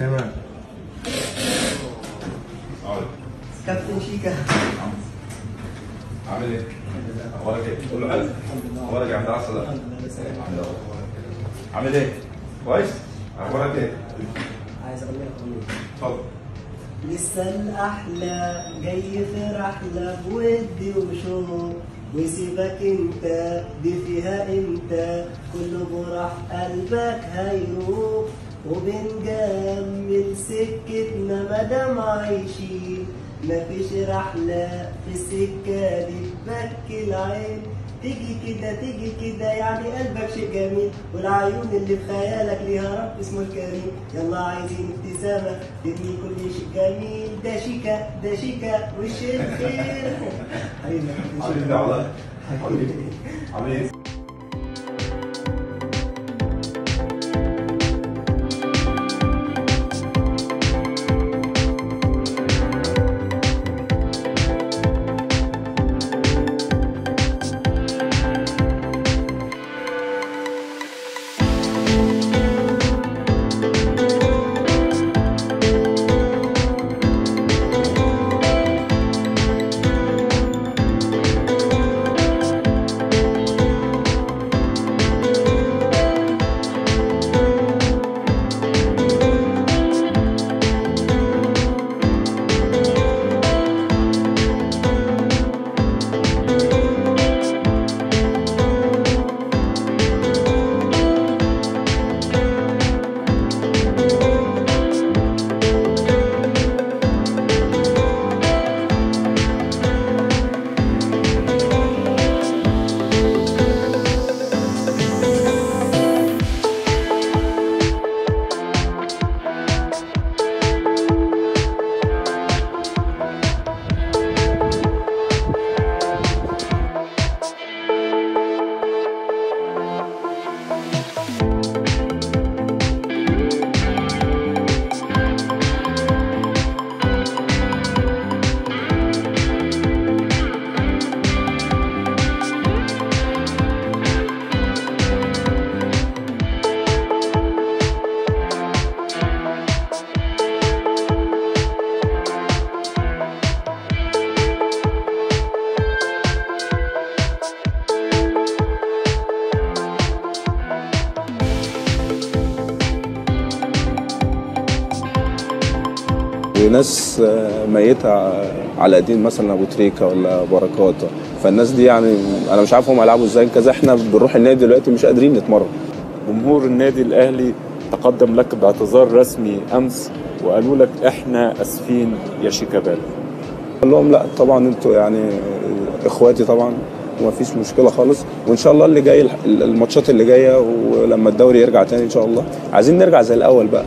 تمام كابتن شيكا عامل إيه؟ أخبارك إيه؟ قول له حلو أخبارك يا عبد العاصي ده؟ عامل إيه؟ كويس؟ أخبارك إيه؟ عايز أقول لك أغنية. اتفضل لسه الأحلى جاي في رحلة بودي وشوق وسيبك إنت دي فيها إنت كل براح قلبك هيروح وبنجمل سكتنا مادام عايشين مفيش رحلة في السكة دي تبكي العين. تيجي كده تيجي كده يعني قلبك شيء جميل. والعيون اللي في خيالك ليها رب اسمه الكريم. يلا عايزين ابتسامة ترمي كل شيء جميل. ده شيكا ده شيكا وش الخير؟ حبيبي حبيبي. حبيبي عامل إيه؟ وناس آه، ميتة على دين مثلا أبو تريكة ولا بركات. فالناس دي يعني أنا مش عارف هم هيلعبوا إزاي كذا إحنا بنروح النادي دلوقتي مش قادرين نتمرن. جمهور النادي الأهلي تقدم لك باعتذار رسمي أمس وقالوا لك إحنا آسفين يا شيكابالا. قال لهم لا طبعا أنتوا يعني إخواتي طبعا وما فيش مشكلة خالص. وإن شاء الله اللي جاي الماتشات اللي جاية ولما الدوري يرجع تاني إن شاء الله. عايزين نرجع زي الأول بقى.